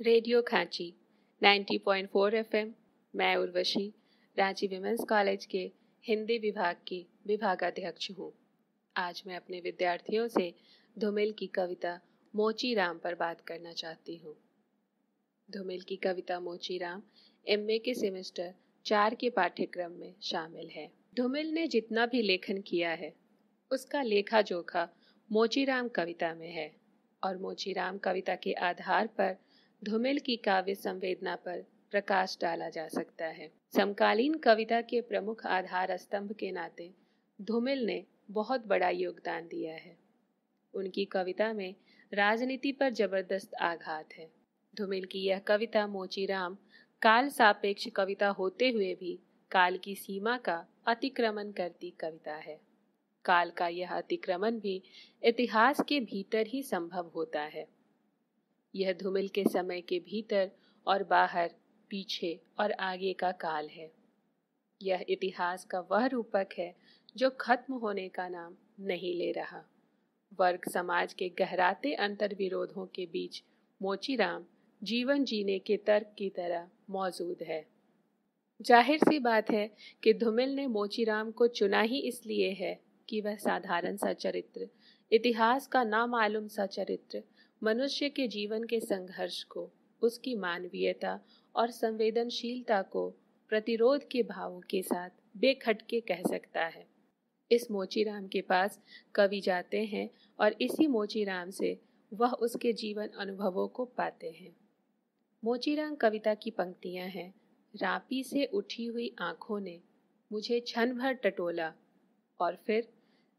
Radio खांची 90.4 FM, मैं Urvashi, Ranchi women's college के हिंदी विभाग की विभागाध्यक्ष हूँ। आज मैं अपने विद्यार्थियों से धुमिल की कविता मोची राम पर बात करना चाहती हूँ। धुमिल की कविता मोची राम एम के सेमेस्टर चार के पाठ्यक्रम में शामिल है। धुमिल ने जितना भी लेखन किया है, उसका लेखा जोखा मोचीराम कविता में है और मोचीराम कविता के आधार पर धुमिल की काव्य संवेदना पर प्रकाश डाला जा सकता है। समकालीन कविता के प्रमुख आधार स्तंभ के नाते धुमिल ने बहुत बड़ा योगदान दिया है। उनकी कविता में राजनीति पर ज़बरदस्त आघात है। धुमिल की यह कविता मोचीराम काल सापेक्ष कविता होते हुए भी काल की सीमा का अतिक्रमण करती कविता है। काल का यह अतिक्रमण भी इतिहास के भीतर ही संभव होता है। यह धूमिल के समय के भीतर और बाहर, पीछे और आगे का काल है। यह इतिहास का वह रूपक है जो खत्म होने का नाम नहीं ले रहा। वर्ग समाज के गहराते अंतर विरोधों के बीच मोचीराम जीवन जीने के तर्क की तरह मौजूद है। ज़ाहिर सी बात है कि धुमिल ने मोचीराम को चुना ही इसलिए है कि वह साधारण सा चरित्र इतिहास का नामालूम सा चरित्र मनुष्य के जीवन के संघर्ष को, उसकी मानवीयता और संवेदनशीलता को प्रतिरोध के भावों के साथ बेखटके कह सकता है। इस मोचीराम के पास कवि जाते हैं और इसी मोचीराम से वह उसके जीवन अनुभवों को पाते हैं। मोचीराम कविता की पंक्तियाँ हैं, रापी से उठी हुई आँखों ने मुझे क्षण भर टटोला और फिर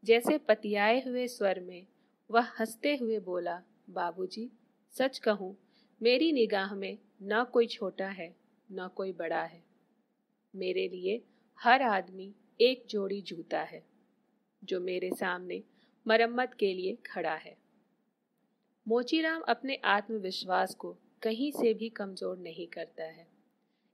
जैसे पतियाए हुए स्वर में वह हँसते हुए बोला बाबूजी, सच कहूँ, मेरी निगाह में न कोई छोटा है, न कोई बड़ा है। मेरे लिए हर आदमी एक जोड़ी जूता है, जो मेरे सामने मरम्मत के लिए खड़ा है। मोचीराम अपने आत्मविश्वास को कहीं से भी कमज़ोर नहीं करता है।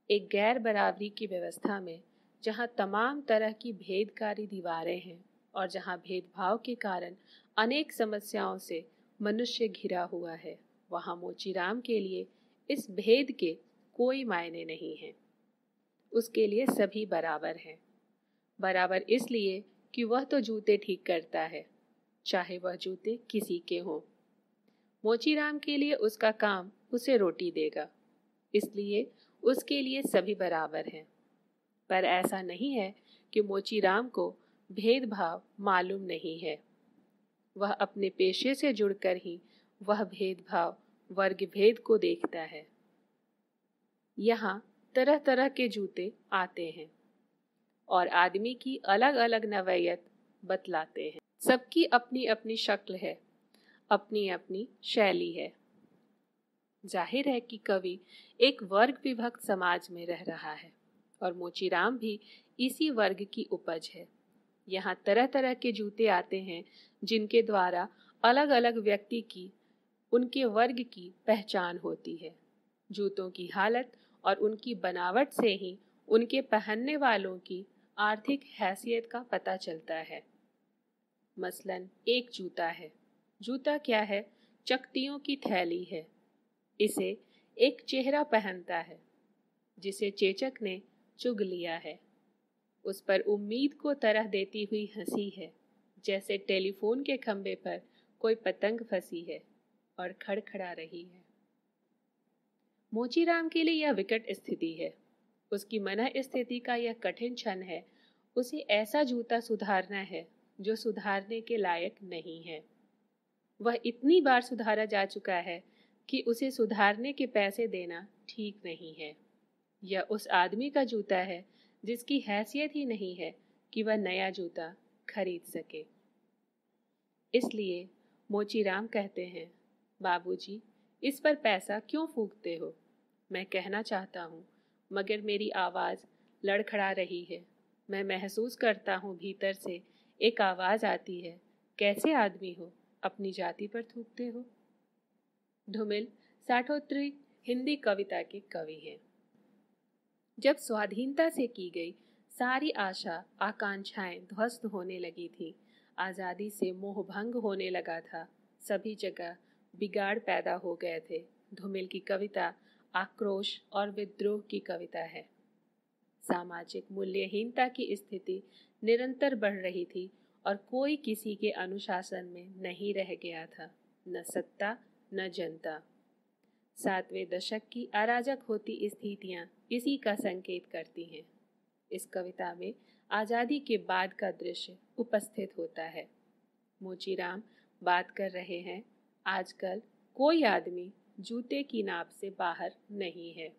एक गैर बराबरी की व्यवस्था में, जहाँ तमाम तरह की भेदकारी दीवारें हैं और जहाँ भेदभाव के कारण अनेक समस्याओं से मनुष्य घिरा हुआ है। वहाँ मोचीराम के लिए इस भेद के कोई मायने नहीं हैं। उसके लिए सभी बराबर हैं। बराबर इसलिए कि वह तो जूते ठीक करता है, चाहे वह जूते किसी के हों। मोचीराम के लिए उसका काम उसे रोटी देगा, इसलिए उसके लिए सभी बराबर हैं। पर ऐसा नहीं है कि मोचीराम को भेदभाव मालूम नहीं है। वह अपने पेशे से जुड़कर ही वह भेदभाव वर्ग भेद को देखता है। यहाँ तरह तरह के जूते आते हैं और आदमी की अलग अलग नवैयत बतलाते हैं। सबकी अपनी अपनी शक्ल है अपनी अपनी शैली है। ज़ाहिर है कि कवि एक वर्ग विभक्त समाज में रह रहा है और मोचीराम भी इसी वर्ग की उपज है। यहाँ तरह तरह के जूते आते हैं, जिनके द्वारा अलग अलग व्यक्ति की, उनके वर्ग की पहचान होती है। जूतों की हालत और उनकी बनावट से ही उनके पहनने वालों की आर्थिक हैसियत का पता चलता है। मसलन, एक जूता है। जूता क्या है? चकतियों की थैली है। इसे एक चेहरा पहनता है, जिसे चेचक ने चुग लिया है। उस पर उम्मीद को तरह देती हुई हँसी है, जैसे टेलीफोन के खंबे पर कोई पतंग फंसी है और खड़खड़ा रही है। मोचीराम के लिए यह विकट स्थिति है। उसकी मन स्थिति का यह कठिन क्षण है। उसे ऐसा जूता सुधारना है जो सुधारने के लायक नहीं है। वह इतनी बार सुधारा जा चुका है कि उसे सुधारने के पैसे देना ठीक नहीं है। यह उस आदमी का जूता है जिसकी हैसियत ही नहीं है कि वह नया जूता खरीद सके। इसलिए मोचीराम कहते हैं, बाबूजी, इस पर पैसा क्यों फूकते हो? मैं कहना चाहता हूँ, मगर मेरी आवाज़ लड़खड़ा रही है। मैं महसूस करता हूँ भीतर से एक आवाज़ आती है, कैसे आदमी हो? अपनी जाति पर थूकते हो? धुमिल साठोत्री हिंदी कविता के कवि हैं। जब स्वाधीनता से की गई, सारी आशा, आकांक्षाएँ ध्वस्त होने लगी थी। आज़ादी से मोह भंग होने लगा था। सभी जगह बिगाड़ पैदा हो गए थे। धूमिल की कविता, आक्रोश और विद्रोह की कविता है। सामाजिक मूल्यहीनता की स्थिति निरंतर बढ़ रही थी और कोई किसी के अनुशासन में नहीं रह गया था। न सत्ता, न जनता। सातवें दशक की अराजक होती स्थितियाँ इसी का संकेत करती हैं। इस कविता में आज़ादी के बाद का दृश्य उपस्थित होता है। मोचीराम बात कर रहे हैं, आजकल कोई आदमी जूते की नाप से बाहर नहीं है।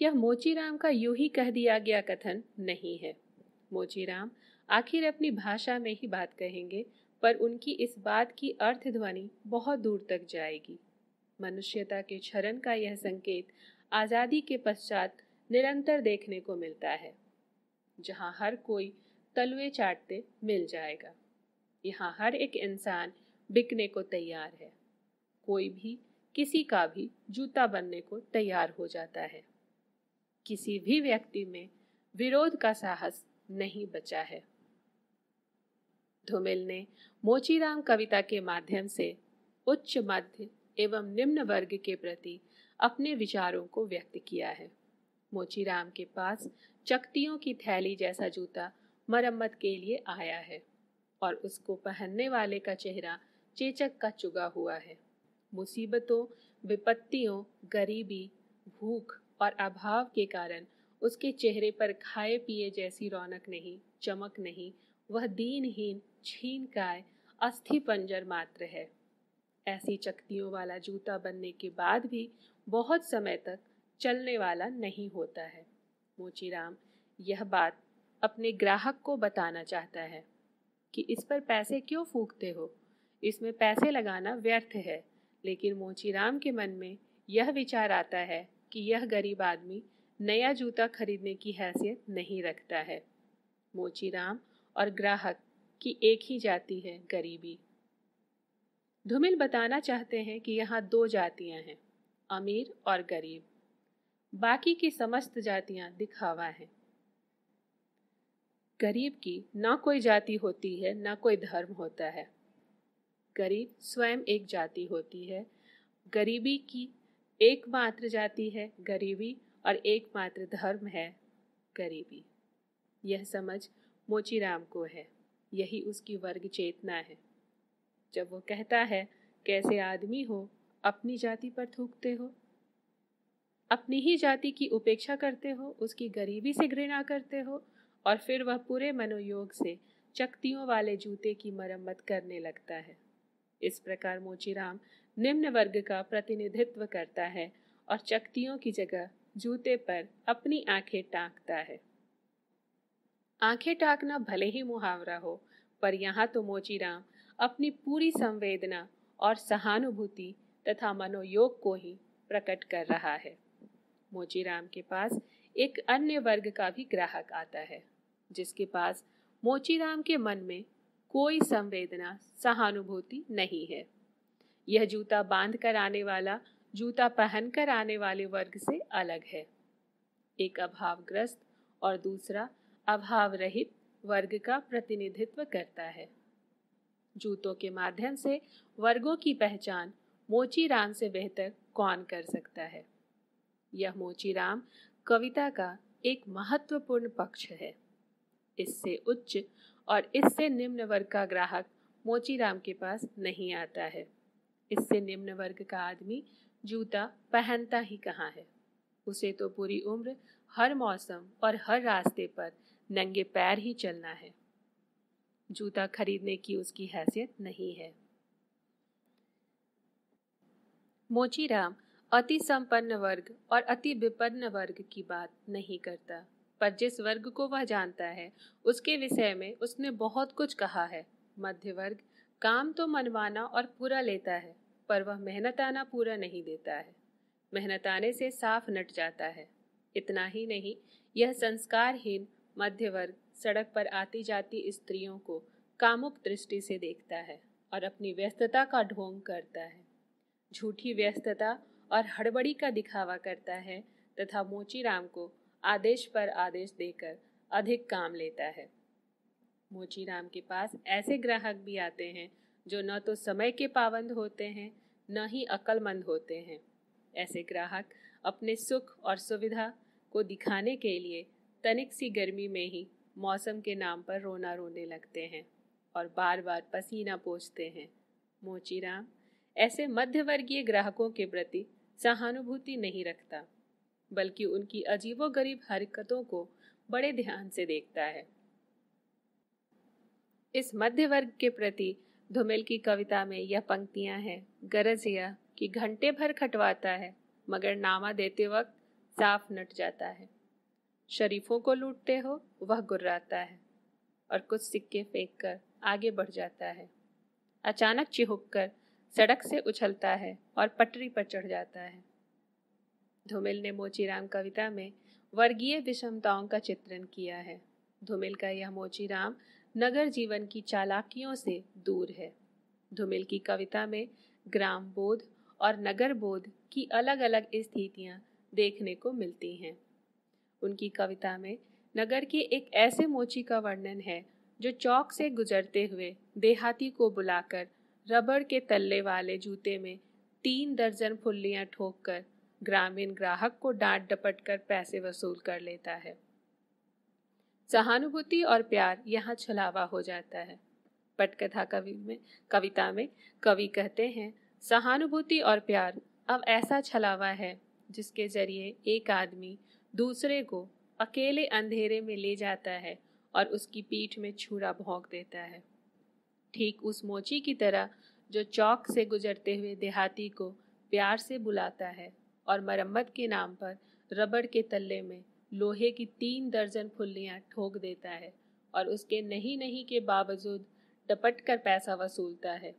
यह मोचीराम का यूँ ही कह दिया गया कथन नहीं है। मोचीराम आखिर अपनी भाषा में ही बात कहेंगे, पर उनकी इस बात की अर्थ ध्वनि बहुत दूर तक जाएगी। मनुष्यता के क्षरण का यह संकेत आज़ादी के पश्चात निरंतर देखने को मिलता है। जहाँ हर कोई तलवे चाटते मिल जाएगा। यहाँ हर एक इंसान बिकने को तैयार है। कोई भी किसी का भी जूता बनने को तैयार हो जाता है। किसी भी व्यक्ति में विरोध का साहस नहीं बचा है। धूमिल ने मोचीराम कविता के माध्यम से उच्च मध्य एवं निम्न वर्ग के प्रति अपने विचारों को व्यक्त किया है। मोचीराम के पास चकतियों की थैली जैसा जूता मरम्मत के लिए आया है और उसको पहनने वाले का चेहरा चेचक का चुगा हुआ है। मुसीबतों, विपत्तियों, गरीबी, भूख और अभाव के कारण उसके चेहरे पर खाए पिए जैसी रौनक नहीं, चमक नहीं, वह दीनहीन छीन काय अस्थि पंजर मात्र है। ऐसी चकतियों वाला जूता बनने के बाद भी बहुत समय तक चलने वाला नहीं होता है। मोचीराम, यह बात अपने ग्राहक को बताना चाहता है कि इस पर पैसे क्यों फूकते हो? इसमें पैसे लगाना व्यर्थ है, लेकिन मोचीराम के मन में यह विचार आता है कि यह गरीब आदमी नया जूता खरीदने की हैसियत नहीं रखता है। मोचीराम और ग्राहक की एक ही जाति है गरीबी। धुमिल बताना चाहते हैं कि यहाँ दो जातियाँ हैं, अमीर और गरीब। बाकी की समस्त जातियाँ दिखावा हैं। गरीब की ना कोई जाति होती है, ना कोई धर्म होता है। गरीब स्वयं एक जाति होती है। गरीबी की एकमात्र जाति है, गरीबी और एकमात्र धर्म है, गरीबी। यह समझ मोचीराम को है। यही उसकी वर्ग चेतना है। जब वो कहता है, कैसे आदमी हो, अपनी जाति पर थूकते हो? अपनी ही जाति की उपेक्षा करते हो, उसकी गरीबी से घृणा करते हो, और फिर वह पूरे मनोयोग से चकतियों वाले जूते की मरम्मत करने लगता है। इस प्रकार मोचीराम निम्न वर्ग का प्रतिनिधित्व करता है और चकतियों की जगह जूते पर अपनी आँखें टांकता है। आँखें टाकना भले ही मुहावरा हो, पर यहाँ तो मोचीराम अपनी पूरी संवेदना और सहानुभूति तथा मनोयोग को ही प्रकट कर रहा है। मोचीराम के पास एक अन्य वर्ग का भी ग्राहक आता है, जिसके पास मोचीराम के मन में कोई संवेदना, सहानुभूति नहीं है। यह जूता बाँध कर आने वाला, जूता पहन कर आने वाले वर्ग से अलग है। एक अभावग्रस्त और दूसरा अभाव रहित वर्ग का प्रतिनिधित्व करता है। जूतों के माध्यम से वर्गों की पहचान मोचीराम से बेहतर कौन कर सकता है? यह मोचीराम कविता का एक महत्वपूर्ण पक्ष है। इससे उच्च और इससे निम्न वर्ग का ग्राहक मोचीराम के पास नहीं आता है। इससे निम्न वर्ग का आदमी जूता पहनता ही कहाँ है? उसे तो पूरी उम्र हर मौसम और हर रास्ते पर नंगे पैर ही चलना है। जूता खरीदने की उसकी हैसियत नहीं है। मोचीराम अति संपन्न वर्ग और अति विपन्न वर्ग की बात नहीं करता, पर जिस वर्ग को वह जानता है, उसके विषय में उसने बहुत कुछ कहा है। मध्य वर्ग काम तो मनवाना और पूरा लेता है, पर वह मेहनत आना पूरा नहीं देता है। मेहनत आने से साफ़ नट जाता है। इतना ही नहीं, यह संस्कारहीन मध्य वर्ग सड़क पर आती जाती स्त्रियों को कामुक दृष्टि से देखता है और अपनी व्यस्तता का ढोंग करता है। झूठी व्यस्तता और हड़बड़ी का दिखावा करता है तथा मोचीराम को आदेश पर आदेश देकर अधिक काम लेता है। मोचीराम के पास ऐसे ग्राहक भी आते हैं जो न तो समय के पाबंद होते हैं, न ही अक्लमंद होते हैं। ऐसे ग्राहक अपने सुख और सुविधा को दिखाने के लिए तनिक सी गर्मी में ही मौसम के नाम पर रोना रोने लगते हैं और बार बार पसीना पोछते हैं। मोचीराम, ऐसे मध्यवर्गीय ग्राहकों के प्रति सहानुभूति नहीं रखता, बल्कि उनकी अजीबोगरीब हरकतों को बड़े ध्यान से देखता है। इस मध्य वर्ग के प्रति धुमिल की कविता में यह पंक्तियाँ हैं, गरज यह कि घंटे भर खटवाता है, मगर नामा देते वक्त साफ़ नट जाता है। शरीफों को लूटते हो, वह गुर्राता है, और कुछ सिक्के फेंक कर आगे बढ़ जाता है। अचानक चिहुक कर सड़क से उछलता है और पटरी पर चढ़ जाता है। धूमिल ने मोचीराम कविता में वर्गीय विषमताओं का चित्रण किया है। धूमिल का यह मोचीराम नगर जीवन की चालाकियों से दूर है। धूमिल की कविता में ग्राम बोध और नगर बोध की अलग अलग स्थितियाँ देखने को मिलती हैं। उनकी कविता में, नगर के एक ऐसे मोची का वर्णन है, जो चौक से गुजरते हुए देहाती को बुलाकर रबड़ के तल्ले वाले जूते में तीन दर्जन फुल्लियाँ ठोक कर ग्रामीण ग्राहक को डांट डपट कर पैसे वसूल कर लेता है। सहानुभूति और प्यार यहाँ छलावा हो जाता है। पटकथा कवि में, कविता में कवि कहते हैं, सहानुभूति और प्यार अब ऐसा छलावा है, जिसके ज़रिए एक आदमी दूसरे को अकेले अंधेरे में ले जाता है और उसकी पीठ में छुरा भोंक देता है। ठीक उस मोची की तरह, जो चौक से गुजरते हुए देहाती को प्यार से बुलाता है और मरम्मत के नाम पर रबड़ के तल्ले में लोहे की तीन दर्जन फुल्लियाँ ठोक देता है और उसके नहीं नहीं के बावजूद टपट कर पैसा वसूलता है।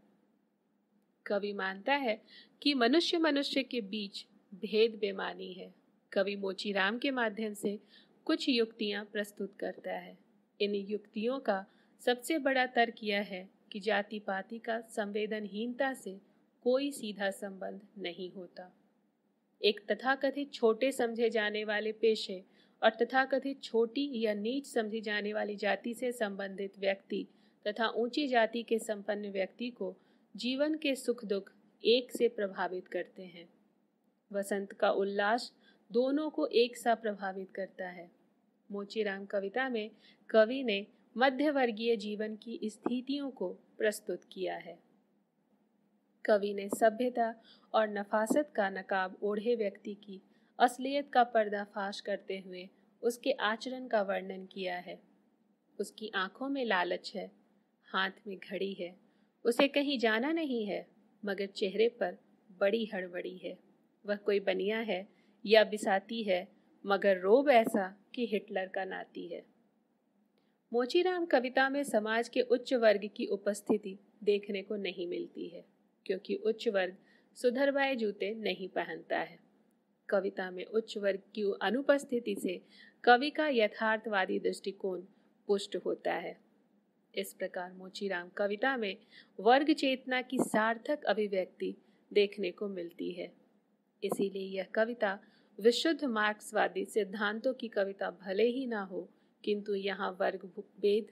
कवि मानता है कि मनुष्य मनुष्य के बीच भेद बेमानी है। कवि मोची राम के माध्यम से कुछ युक्तियाँ प्रस्तुत करता है। इन युक्तियों का सबसे बड़ा तर्क यह है कि जाति पाति का संवेदनहीनता से कोई सीधा संबंध नहीं होता। एक तथाकथित छोटे समझे जाने वाले पेशे और तथाकथित छोटी या नीच समझी जाने वाली जाति से संबंधित व्यक्ति तथा ऊँची जाति के संपन्न व्यक्ति को जीवन के सुख दुख एक से प्रभावित करते हैं। वसंत का उल्लास दोनों को एक सा प्रभावित करता है। मोचीराम कविता में कवि ने मध्यवर्गीय जीवन की स्थितियों को प्रस्तुत किया है। कवि ने सभ्यता और नफासत का नकाब ओढ़े व्यक्ति की असलियत का पर्दाफाश करते हुए उसके आचरण का वर्णन किया है। उसकी आँखों में लालच है, हाथ में घड़ी है, उसे कहीं जाना नहीं है, मगर चेहरे पर बड़ी हड़बड़ी है। वह कोई बनिया है या बिसाती है, मगर रोब ऐसा कि हिटलर का नाती है। मोचीराम कविता में समाज के उच्च वर्ग की उपस्थिति देखने को नहीं मिलती है, क्योंकि उच्च वर्ग सुधरवाए जूते नहीं पहनता है। कविता में उच्च वर्ग की अनुपस्थिति से कवि का यथार्थवादी दृष्टिकोण पुष्ट होता है। इस प्रकार मोचीराम कविता में वर्ग चेतना की सार्थक अभिव्यक्ति देखने को मिलती है। इसीलिए यह कविता विशुद्ध मार्क्सवादी सिद्धांतों की कविता भले ही ना हो, किंतु यहाँ वर्ग भेद,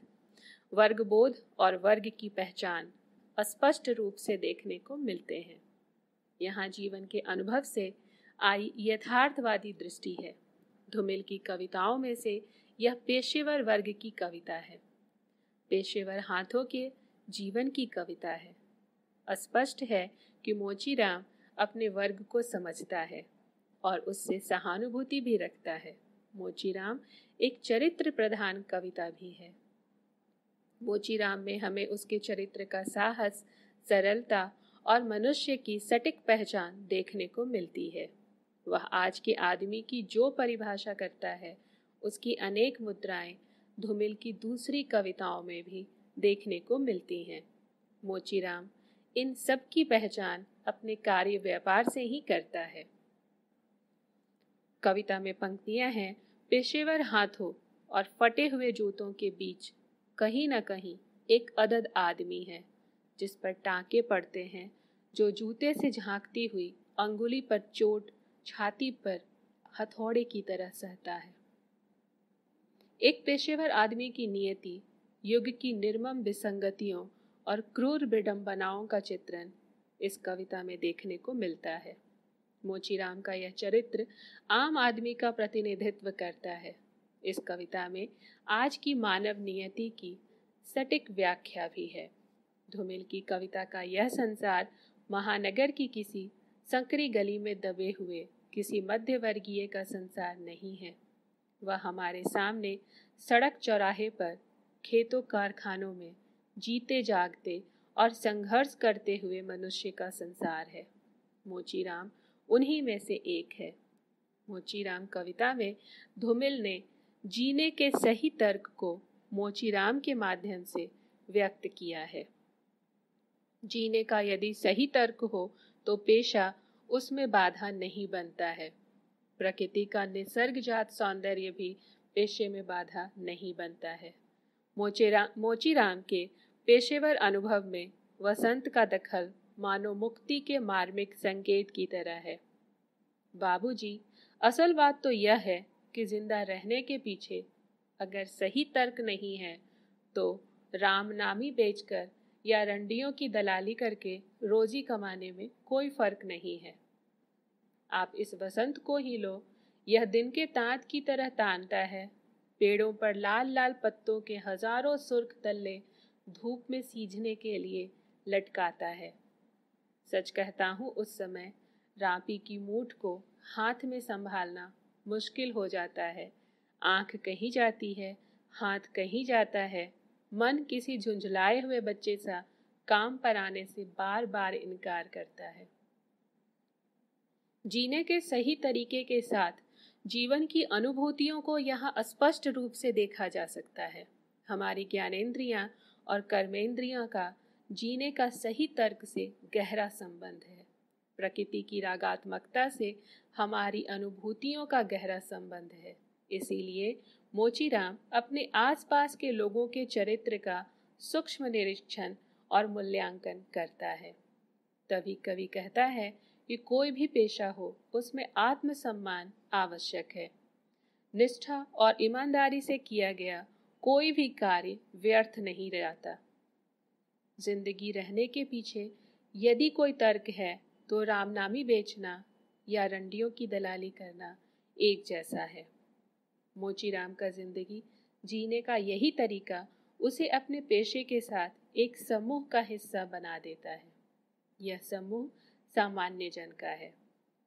वर्गबोध और वर्ग की पहचान स्पष्ट रूप से देखने को मिलते हैं। यहाँ जीवन के अनुभव से आई यथार्थवादी दृष्टि है। धुमिल की कविताओं में से यह पेशेवर वर्ग की कविता है। पेशेवर हाथों के जीवन की कविता है। स्पष्ट है कि मोचीराम अपने वर्ग को समझता है। और उससे सहानुभूति भी रखता है। मोचीराम एक चरित्र प्रधान कविता भी है। मोचीराम में हमें उसके चरित्र का साहस, सरलता और मनुष्य की सटीक पहचान देखने को मिलती है। वह आज के आदमी की जो परिभाषा करता है, उसकी अनेक मुद्राएँ धूमिल की दूसरी कविताओं में भी देखने को मिलती हैं। मोचीराम इन सब की पहचान अपने कार्य व्यापार से ही करता है। कविता में पंक्तियाँ हैं, पेशेवर हाथों और फटे हुए जूतों के बीच कहीं ना कहीं एक अदद आदमी है, जिस पर टांके पड़ते हैं, जो जूते से झांकती हुई अंगुली पर चोट, छाती पर हथौड़े की तरह सहता है। एक पेशेवर आदमी की नियति, युग की निर्मम विसंगतियों और क्रूर विडंबनाओं का चित्रण इस कविता में देखने को मिलता है। मोचीराम का यह चरित्र आम आदमी का प्रतिनिधित्व करता है। इस कविता में आज की मानव नियति की सटीक व्याख्या भी है। धूमिल की कविता का यह संसार महानगर की किसी संकरी गली में दबे हुए किसी मध्यवर्गीय का संसार नहीं है। वह हमारे सामने सड़क चौराहे पर खेतों, कारखानों में जीते, जागते और संघर्ष करते हुए मनुष्य का संसार है। मोचीराम उन्हीं में से एक है। मोचीराम कविता में धूमिल ने जीने के सही तर्क को मोचीराम के माध्यम से व्यक्त किया है। जीने का यदि सही तर्क हो तो पेशा उसमें बाधा नहीं बनता है। प्रकृति का निसर्गजात सौंदर्य भी पेशे में बाधा नहीं बनता है। मोचेरा, मोचीराम के पेशेवर अनुभव में वसंत का दखल मानो मुक्ति के मार्मिक संकेत की तरह है। बाबूजी, असल बात तो यह है कि ज़िंदा रहने के पीछे अगर सही तर्क नहीं है तो राम नामी बेचकर या रंडियों की दलाली करके रोजी कमाने में कोई फ़र्क नहीं है। आप इस वसंत को ही लो यह दिन के तांत की तरह तानता है। पेड़ों पर लाल लाल पत्तों के हज़ारों सुर्ख तल्ले धूप में सीझने के लिए लटकाता है। सच कहता हूँ उस समय रापी की मूठ को हाथ में संभालना मुश्किल हो जाता है। आँख कहीं जाती है, हाथ कहीं जाता है। मन किसी झुंझलाए हुए बच्चे सा काम पर आने से बार बार इनकार करता है। जीने के सही तरीके के साथ जीवन की अनुभूतियों को यहाँ स्पष्ट रूप से देखा जा सकता है। हमारी ज्ञानेन्द्रियाँ और कर्मेंद्रियाँ का जीने का सही तर्क से गहरा संबंध है। प्रकृति की रागात्मकता से हमारी अनुभूतियों का गहरा संबंध है। इसीलिए मोचीराम अपने आसपास के लोगों के चरित्र का सूक्ष्म निरीक्षण और मूल्यांकन करता है। तभी कवि कहता है कि कोई भी पेशा हो, उसमें आत्मसम्मान आवश्यक है। निष्ठा और ईमानदारी से किया गया कोई भी कार्य व्यर्थ नहीं रहता। ज़िंदगी रहने के पीछे यदि कोई तर्क है तो रामनामी बेचना या रंडियों की दलाली करना एक जैसा है। मोचीराम का ज़िंदगी जीने का यही तरीका उसे अपने पेशे के साथ एक समूह का हिस्सा बना देता है। यह समूह सामान्य जन का है।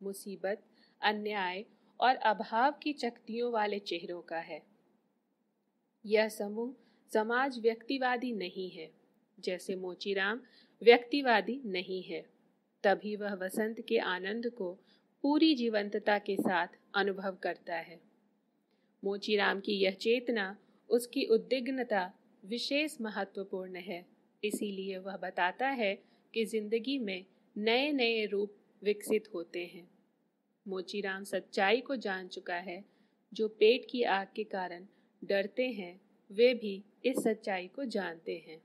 मुसीबत, अन्याय और अभाव की चकतियों वाले चेहरों का है। यह समूह समाज व्यक्तिवादी नहीं है। जैसे मोचीराम, व्यक्तिवादी नहीं है। तभी वह वसंत के आनंद को पूरी जीवंतता के साथ अनुभव करता है। मोचीराम की यह चेतना, उसकी उद्विग्नता विशेष महत्वपूर्ण है। इसीलिए वह बताता है कि ज़िंदगी में नए नए रूप विकसित होते हैं। मोचीराम सच्चाई को जान चुका है। जो पेट की आग के कारण डरते हैं, वे भी इस सच्चाई को जानते हैं।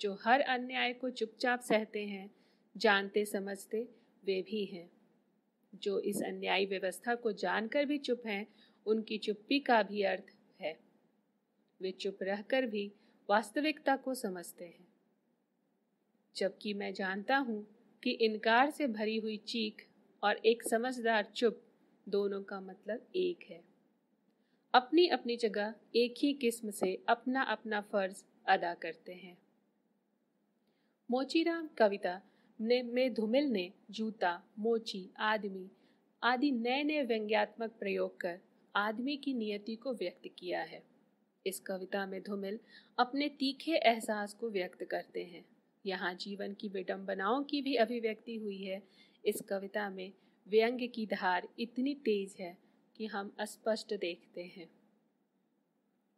जो हर अन्याय को चुपचाप सहते हैं, जानते समझते वे भी हैं। जो इस अन्यायी व्यवस्था को जानकर भी चुप हैं, उनकी चुप्पी का भी अर्थ है। वे चुप रहकर भी वास्तविकता को समझते हैं। जबकि मैं जानता हूँ कि इनकार से भरी हुई चीख और एक समझदार चुप दोनों का मतलब एक है। अपनी अपनी जगह एक ही किस्म से अपना अपना फ़र्ज़ अदा करते हैं। मोचीराम कविता, ने, में धुमिल ने जूता, मोची, आदमी, आदि नए नए व्यंग्यात्मक प्रयोग कर आदमी की नियति को व्यक्त किया है। इस कविता में धुमिल अपने तीखे एहसास को व्यक्त करते हैं। यहाँ जीवन की विडंबनाओं की भी अभिव्यक्ति हुई है। इस कविता में व्यंग्य की धार इतनी तेज है कि हम स्पष्ट देखते हैं।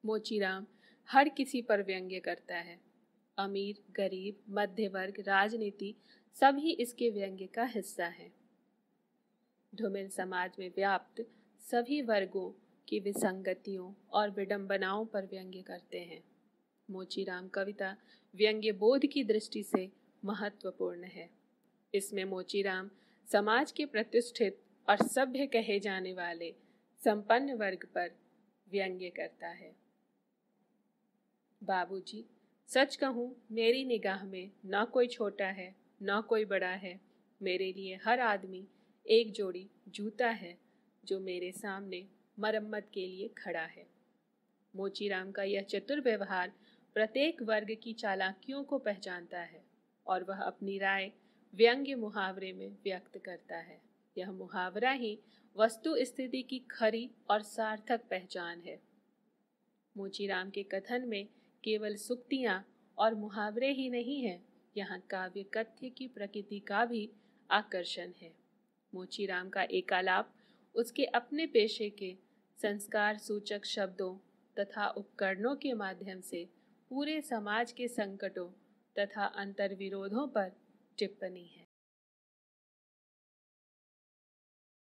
मोचीराम हर किसी पर व्यंग्य करता है। अमीर गरीब मध्य वर्ग राजनीति सभी इसके व्यंग्य का हिस्सा है। धुमिल समाज में व्याप्त सभी वर्गों की विसंगतियों और विडंबनाओं पर व्यंग्य करते हैं। मोचीराम कविता व्यंग्य बोध की दृष्टि से महत्वपूर्ण है। इसमें मोचीराम समाज के प्रतिष्ठित और सभ्य कहे जाने वाले संपन्न वर्ग पर व्यंग्य करता है। बाबूजी, सच कहूँ, मेरी निगाह में न कोई छोटा है, न कोई बड़ा है। मेरे लिए हर आदमी एक जोड़ी जूता है, जो मेरे सामने मरम्मत के लिए खड़ा है। मोचीराम का यह चतुर व्यवहार प्रत्येक वर्ग की चालाकियों को पहचानता है और वह अपनी राय व्यंग्य मुहावरे में व्यक्त करता है। यह मुहावरा ही वस्तु स्थिति की खरी और सार्थक पहचान है। मोचीराम के कथन में केवल सुक्तियाँ और मुहावरे ही नहीं है, यहाँ काव्य कथ्य की प्रकृति का भी आकर्षण है। मोचीराम का एकालाप उसके अपने पेशे के संस्कार सूचक शब्दों तथा उपकरणों के माध्यम से पूरे समाज के संकटों तथा अंतर्विरोधों पर टिप्पणी है।